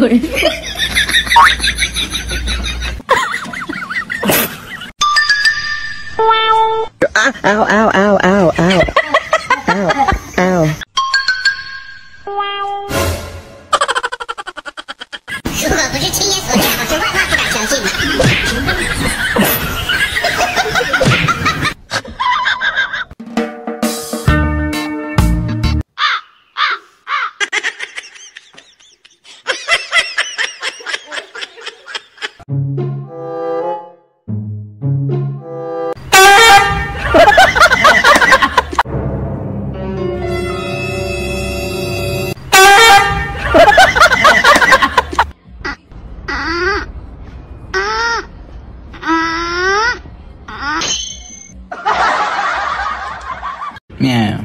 有人。Ow, ow, ow, ow, ow. Meow.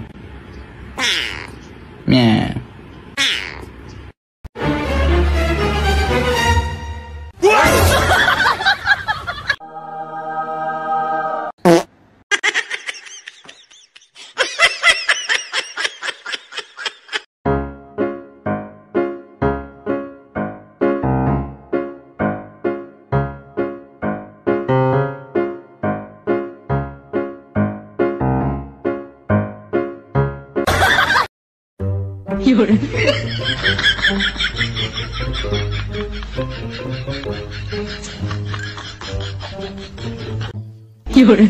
有人，有人。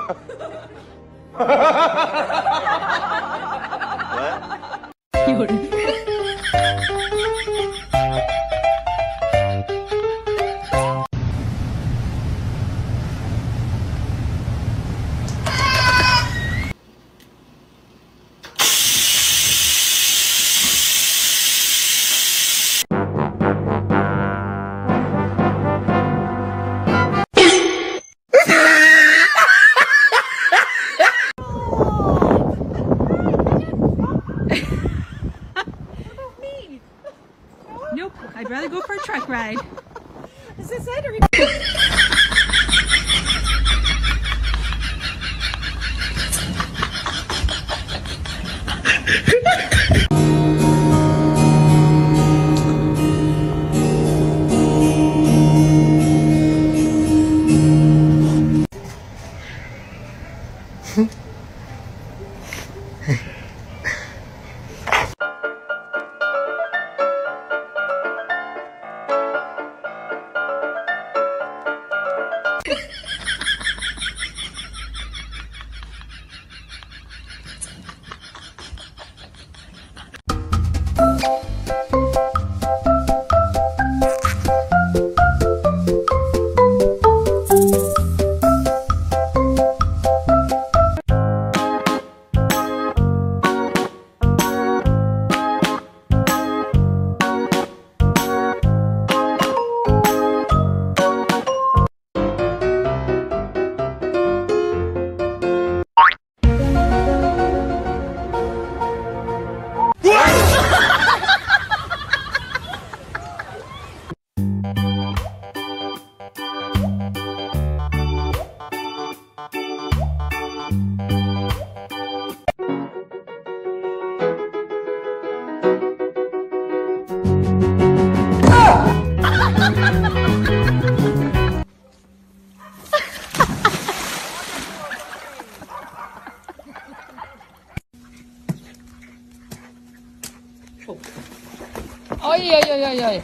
哎呀呀呀呀！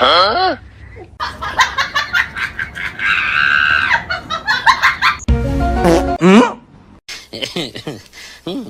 啊？嗯？嗯？